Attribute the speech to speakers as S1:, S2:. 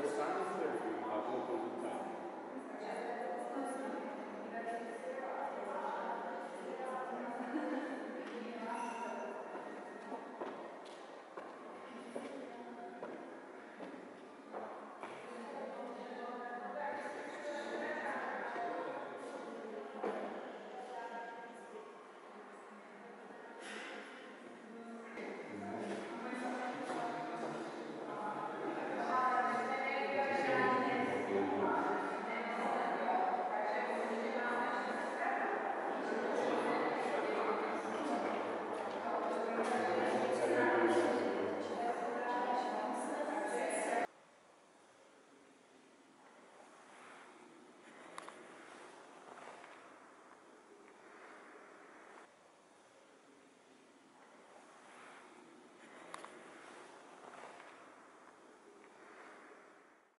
S1: Alexandre